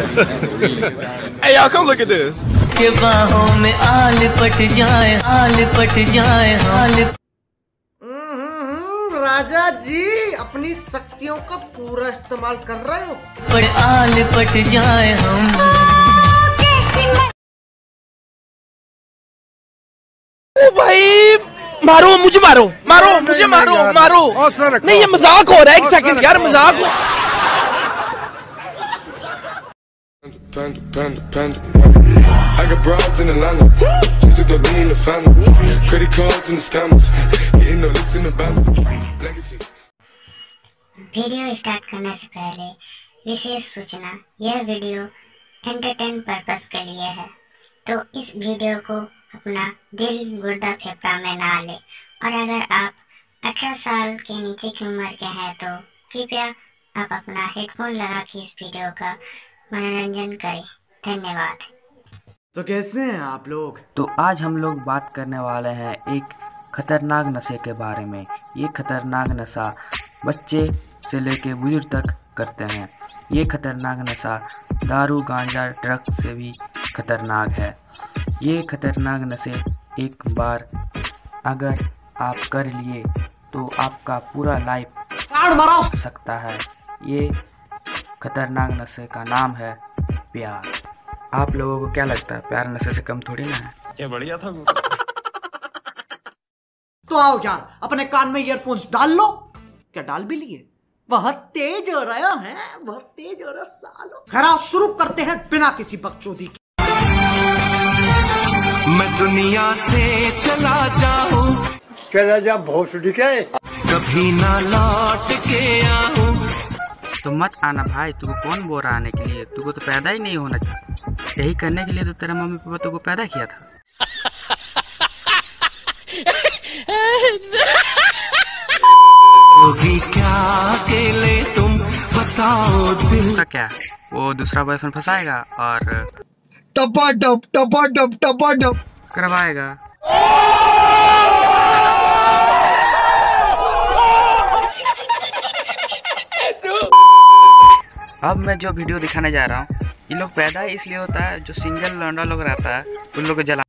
Hey, y'all, come look at this. के बाहों में आल पट जाए आल पट जाए आल हम्म, राजा जी अपनी शक्तियों का पूरा इस्तेमाल कर रहे हो? पर आल पट जाए हम। ओ भाई मारो मुझे मारो मारो मुझे मारो मारो। नहीं ये मज़ाक हो रहा है एक सेकंड यार मज़ाक हो Panda, panda, panda. I got broads in Atlanta. Just to throw me in the family. Credit cards and the scammers. Getting no licks in the band. Legacies. Video start करने से पहले विशेष सूचना यह वीडियो एंटरटेन पर्पस के लिए है तो इस वीडियो को अपना दिल गुर्दा फेफड़ा में ना ले और अगर आप 18 साल के नीचे की उम्र के हैं तो कृपया आप अपना हेडफोन लगा के इस वीडियो का मनोरंजन करें। धन्यवाद। तो कैसे हैं आप लोग? तो आज हम लोग बात करने वाले हैं एक खतरनाक नशे के बारे में। ये खतरनाक नशा बच्चे से लेके बुज़ुर्ग तक करते हैं। ये खतरनाक नशा दारू गांजा ड्रग्स से भी खतरनाक है। ये खतरनाक नशे एक बार अगर आप कर लिए तो आपका पूरा लाइफ सकता है। ये खतरनाक नशे का नाम है प्यार। आप लोगों को क्या लगता है प्यार नशे से कम थोड़ी ना है? क्या बढ़िया था तो आओ यार अपने कान में ईयरफोन्स डाल लो। क्या डाल भी लिए? बहुत तेज हो रहा है बहुत तेज हो रहा सालो। खरा शुरू करते हैं बिना किसी बकचोदी के। मैं दुनिया से चला जाऊँ। चला जा भोसड़ी के। कभी ना लौट के आऊँ। तो मत आना भाई तुको कौन बोल रहा आने के लिए? तुको तो पैदा ही नहीं होना चाहिए। यही करने के लिए तो तेरा मम्मी पापा तुको पैदा किया था। क्या तुम? बताओ दिल। क्या? वो दूसरा बॉयफ्रेंड फंसाएगा और टपा टप टपा टप टपा टप करवाएगा। अब मैं जो वीडियो दिखाने जा रहा हूँ ये लोग पैदा ही इसलिए होता है जो सिंगल लौंडा लोग रहता है उन लोग को जला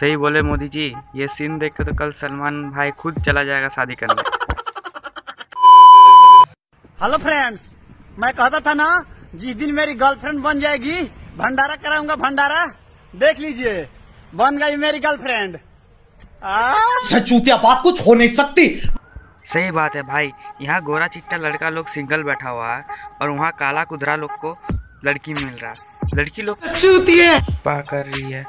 सही बोले मोदी जी ये सीन देख के तो कल सलमान भाई खुद चला जाएगा शादी करने। हेलो फ्रेंड्स मैं कहता था ना जिस दिन मेरी गर्लफ्रेंड बन जाएगी भंडारा कराऊँगा भंडारा। देख लीजिए बन गई मेरी गर्लफ्रेंड सचूतिया बात कुछ हो नहीं सकती। सही बात है भाई। यहाँ गोरा चिट्टा लड़का लोग सिंगल बैठा हुआ है और वहाँ काला कुदरा लोग को लड़की मिल रहा लड़की लोग चूतिए पा कर रही है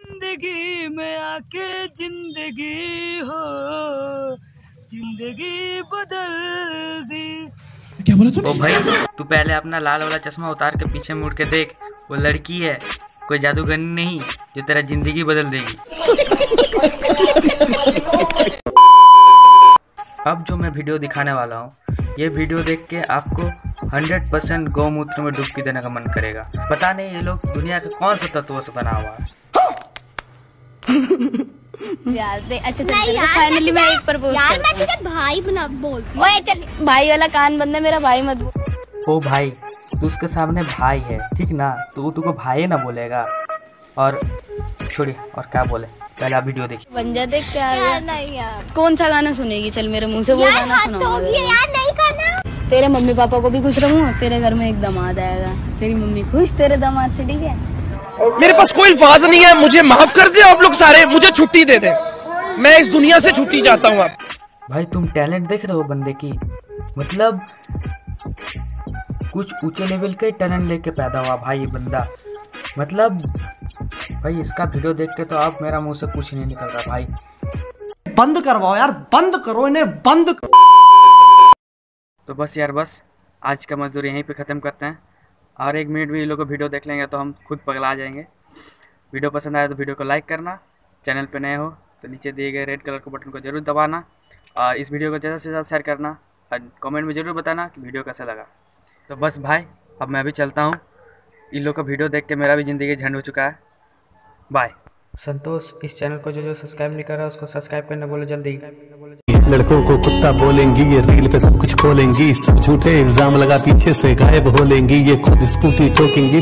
ज़िंदगी में आके ज़िंदगी हो ज़िंदगी बदल दी। क्या बोला तू ओ भाई तू पहले अपना लाल वाला चश्मा उतार के पीछे मुड़ के देख वो लड़की है कोई जादूगर नहीं जो तेरा ज़िंदगी बदल देगी। अब जो मैं वीडियो दिखाने वाला हूँ ये वीडियो देख के आपको 100% गौमूत्र में डुबकी देने का मन करेगा। पता नहीं ये लोग दुनिया का कौन सा तत्व से बना हुआ है। यार दे अच्छा चल फाइनली मैं एक प्रपोज यार मैं तुझे भाई बना बोलती ओए चल भाई वाला कान बंद है मेरा भाई मत बोल ओ भाई तू उसके सामने भाई है ठीक ना? तो वो तुको भाई ना बोलेगा। और छोड़िए और क्या बोले? पहला वीडियो देखिए। बन जा देख क्या यार नहीं यार। कौन सा गाना सुनेगी? चल मेरे मुँह से वो गाना सुनाओ। यार नहीं करना। तेरे मम्मी पापा को भी खुश रहूँ? तेरे घर में एक दमाद आएगा तेरी मम्मी खुश तेरे दामाद से ठीक है? मेरे पास कोई अल्फाज नहीं है मुझे माफ़ कर दे आप लोग सारे मुझे छुट्टी दे दे। मैं इस दुनिया से छुट्टी चाहता हूँ आप। भाई तुम टैलेंट देख रहे हो बंदे की। मतलब कुछ ऊँचे लेवल का ही टैलेंट लेके पैदा हुआ भाई ये बंदा। मतलब भाई इसका वीडियो देख के तो आप मेरा मुँह से कुछ नहीं निकल रहा भाई। बंद करवाओ यार बंद करो इन्हें बंद करो। तो बस यार बस आज का मजदूर यहीं पे ख़त्म करते हैं। और एक मिनट भी ये लोग को वीडियो देख लेंगे तो हम खुद पगला जाएँगे। वीडियो पसंद आए तो वीडियो को लाइक करना, चैनल पे नए हो तो नीचे दिए गए रेड कलर के बटन को ज़रूर दबाना और इस वीडियो को ज़्यादा से ज़्यादा शेयर करना और कमेंट में ज़रूर बताना कि वीडियो कैसा लगा। तो बस भाई, अब मैं अभी चलता हूँ। इन लोग का वीडियो देख के मेरा भी ज़िंदगी झंड हो चुका है। बाय संतोष, इस चैनल को जो जो सब्सक्राइब नहीं कर रहा उसको सब्सक्राइब करना बोलो जल्दी। लड़कों को कुत्ता बोलेंगी, ये रील पे सब कुछ खोलेंगी, सब झूठे इल्ज़ाम लगा पीछे से गायब हो लेंगी, ये खुद स्कूटी ठोकेंगी